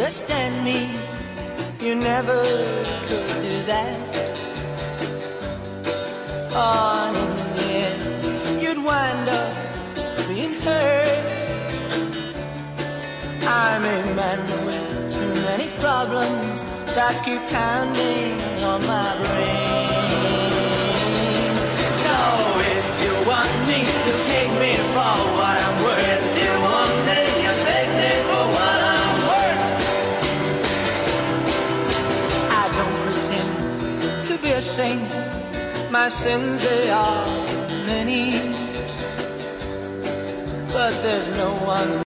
understand me. You never could do that. On in the end, you'd wind up being hurt. I'm a man with too many problems that keep pounding on my brain. Saint. My sins, they are many. But there's no one